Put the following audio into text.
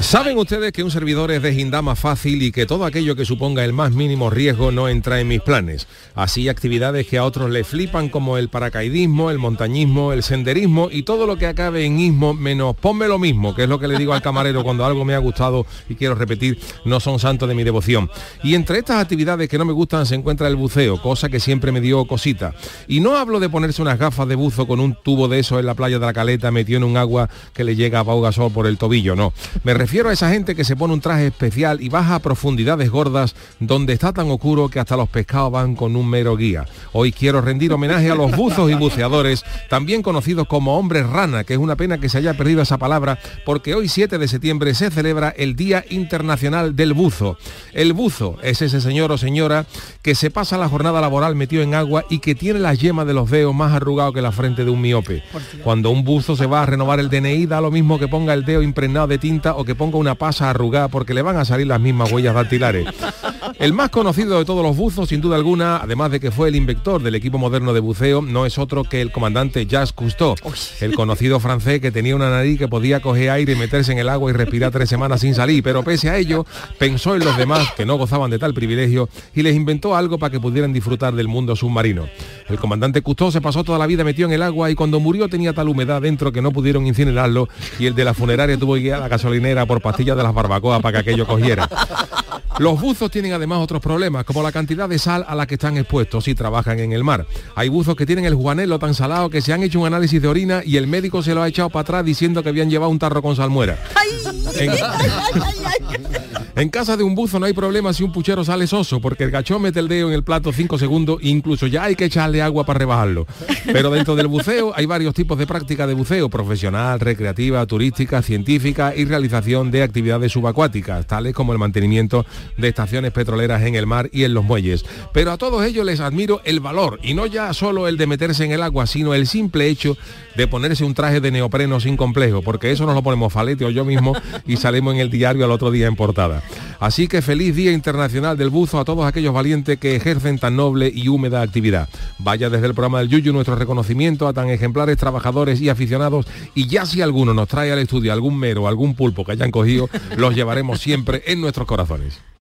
Saben ustedes que un servidor es de gindama fácil y que todo aquello que suponga el más mínimo riesgo no entra en mis planes. Así actividades que a otros les flipan como el paracaidismo, el montañismo, el senderismo y todo lo que acabe en ismo menos ponme lo mismo, que es lo que le digo al camarero cuando algo me ha gustado y quiero repetir, no son santos de mi devoción. Y entre estas actividades que no me gustan se encuentra el buceo, cosa que siempre me dio cosita. Y no hablo de ponerse unas gafas de buzo con un tubo de eso en la playa de la caleta metido en un agua que le llega a Pau Gasol por el tobillo, no. Refiero a esa gente que se pone un traje especial y baja a profundidades gordas donde está tan oscuro que hasta los pescados van con un mero guía. Hoy quiero rendir homenaje a los buzos y buceadores, también conocidos como hombres rana, que es una pena que se haya perdido esa palabra, porque hoy 7 de septiembre se celebra el Día Internacional del Buzo. El buzo es ese señor o señora que se pasa la jornada laboral metido en agua y que tiene la yema de los dedos más arrugado que la frente de un miope. Cuando un buzo se va a renovar el DNI da lo mismo que ponga el dedo impregnado de tinta o que ponga una pasa arrugada porque le van a salir las mismas huellas dactilares. El más conocido de todos los buzos, sin duda alguna, además de que fue el inventor del equipo moderno de buceo, no es otro que el comandante Jacques Cousteau, el conocido francés que tenía una nariz que podía coger aire y meterse en el agua y respirar tres semanas sin salir, pero pese a ello, pensó en los demás que no gozaban de tal privilegio y les inventó algo para que pudieran disfrutar del mundo submarino. El comandante Cousteau se pasó toda la vida metido en el agua y cuando murió tenía tal humedad dentro que no pudieron incinerarlo y el de la funeraria tuvo que ir a la gasolinera por pastillas de las barbacoas para que aquello cogiera. Los buzos tienen además otros problemas, como la cantidad de sal a la que están expuestos si trabajan en el mar. Hay buzos que tienen el juanelo tan salado que se han hecho un análisis de orina y el médico se lo ha echado para atrás diciendo que habían llevado un tarro con salmuera. En, en casa de un buzo no hay problema si un puchero sale soso, porque el gachón mete el dedo en el plato 5 segundos e incluso ya hay que echarle agua para rebajarlo. Pero dentro del buceo hay varios tipos de práctica de buceo, profesional, recreativa, turística, científica y realización de actividades subacuáticas, tales como el mantenimiento de estaciones petroleras en el mar y en los muelles. Pero a todos ellos les admiro el valor, y no ya solo el de meterse en el agua, sino el simple hecho de ponerse un traje de neopreno sin complejo, porque eso nos lo ponemos Falete o yo mismo y salimos en el diario al otro día en portada. Así que feliz Día Internacional del Buzo a todos aquellos valientes que ejercen tan noble y húmeda actividad. Vaya desde el programa del Yuyu nuestro reconocimiento a tan ejemplares trabajadores y aficionados y ya si alguno nos trae al estudio algún mero algún pulpo que hayan cogido, los llevaremos siempre en nuestros corazones.